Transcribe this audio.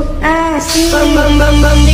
look, I see. Bum,